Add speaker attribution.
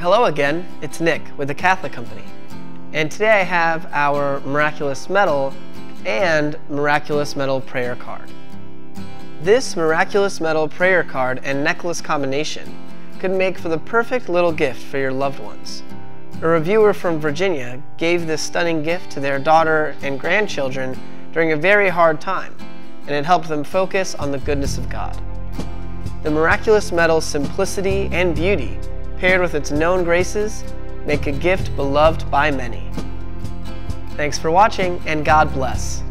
Speaker 1: Hello again, it's Nick with the Catholic Company. And today I have our Miraculous Medal and Miraculous Medal prayer card. This Miraculous Medal prayer card and necklace combination could make for the perfect little gift for your loved ones. A reviewer from Virginia gave this stunning gift to their daughter and grandchildren during a very hard time, and it helped them focus on the goodness of God. The Miraculous Medal's simplicity and beauty paired with its known graces, make a gift beloved by many. Thanks for watching, and God bless.